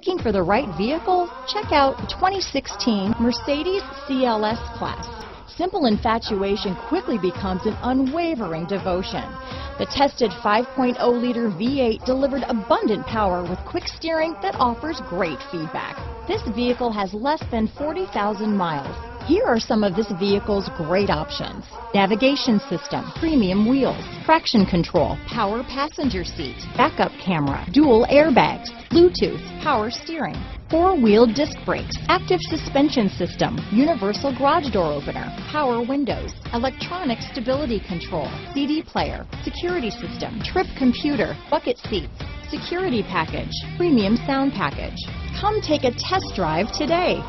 Looking for the right vehicle? Check out 2016 Mercedes CLS Class. Simple infatuation quickly becomes an unwavering devotion. The tested 5.0-liter V8 delivered abundant power with quick steering that offers great feedback. This vehicle has less than 40,000 miles. Here are some of this vehicle's great options. Navigation system, premium wheels, traction control, power passenger seat, backup camera, dual airbags, Bluetooth, power steering, four-wheel disc brakes, active suspension system, universal garage door opener, power windows, electronic stability control, CD player, security system, trip computer, bucket seats, security package, premium sound package. Come take a test drive today.